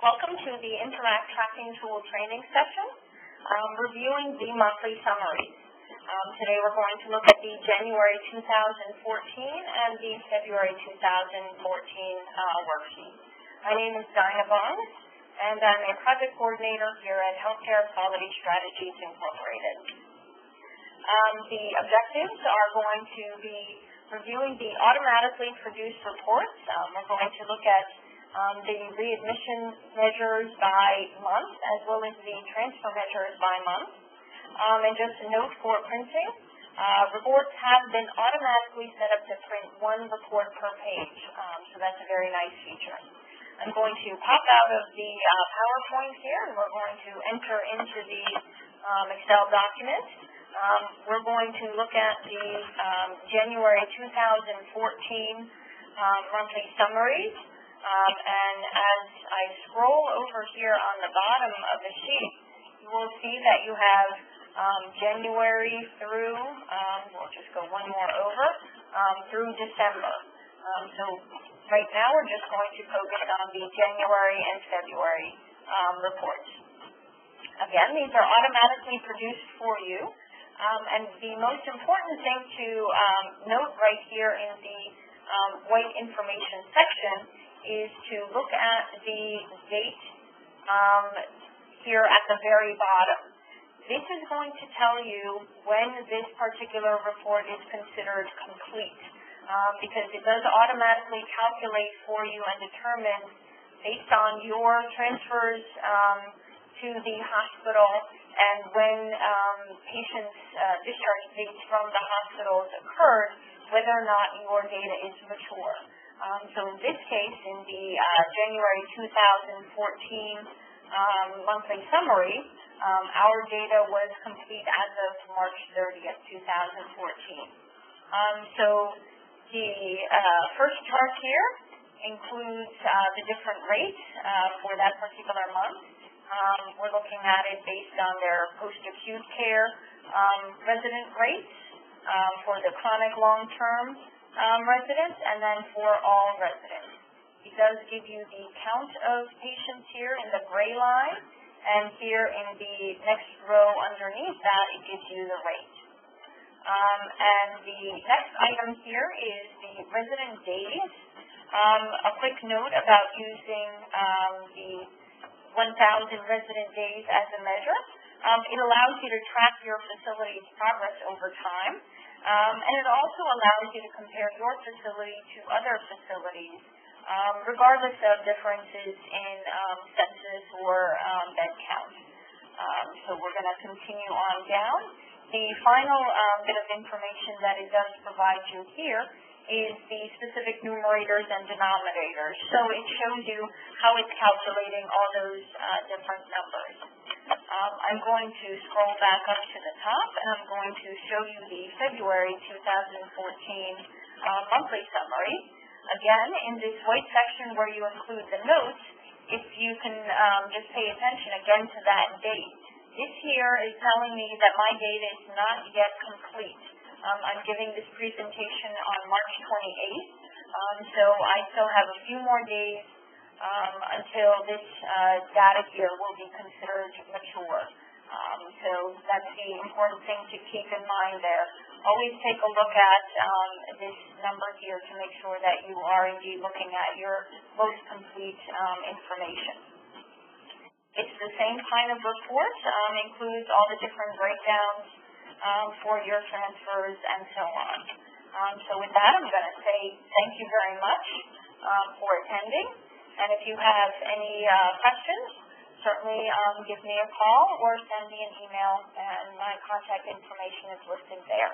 Welcome to the Interact Tracking Tool training session, um, reviewing the monthly summaries. Um, today we're going to look at the January 2014 and the February 2014 uh, worksheet. My name is Dinah Barnes, and I'm a project coordinator here at Healthcare Quality Strategies Incorporated. Um, the objectives are going to be reviewing the automatically produced reports. Um, we're going to look at um, the readmission measures by month as well as the transfer measures by month. Um, and just a note for printing, uh, reports have been automatically set up to print one report per page, um, so that's a very nice feature. I'm going to pop out of the uh, PowerPoint here, and we're going to enter into the um, Excel document. Um, we're going to look at the um, January 2014 um, monthly summaries. Um, and as I scroll over here on the bottom of the sheet, you will see that you have um, January through, um, we'll just go one more over, um, through December. Um, so right now we're just going to focus on the January and February um, reports. Again, these are automatically produced for you. And the most important thing to note right here in the white information section is to look at the date um, here at the very bottom. This is going to tell you when this particular report is considered complete um, because it does automatically calculate for you and determine based on your transfers um, to the hospital and when um, patients' uh, discharge dates from the hospitals occurred, whether or not your data is mature. Um, so in this case, in the uh, January 2014 um, monthly summary, um, our data was complete as of March 30th, 2014. Um, so the uh, first chart here includes uh, the different rates uh, for that particular month. Um, we're looking at it based on their post-acute care um, resident rates for the chronic long-term um, residents and then for all residents. It does give you the count of patients here in the gray line, and here in the next row underneath that, it gives you the rate. Um, and the next item here is the resident days. Um, a quick note about using um, the 1,000 resident days as a measure. Um, it allows you to track your facility's progress over time. Um, and it also allows you to compare your facility to other facilities, um, regardless of differences in um, census or um, bed count. Um, so we're going to continue on down. The final um, bit of information that it does provide you here is the specific numerators and denominators. So it shows you how it's calculating all those uh, different numbers. Um, I'm going to scroll back up to the top and I'm going to show you the February 2014 uh, monthly summary. Again, in this white section where you include the notes, if you can um, just pay attention again to that date. This here is telling me that my data is not yet complete. Um, I'm giving this presentation on March 28th, um, so I still have a few more days um, until this uh, data here will be considered mature. Um, so that's the important thing to keep in mind there. Always take a look at um, this number here to make sure that you are indeed looking at your most complete um, information. It's the same kind of report, um, includes all the different breakdowns um, for your transfers and so on. So with that, I'm going to say thank you very much for attending. And if you have any uh, questions, certainly um, give me a call or send me an email, and my contact information is listed there.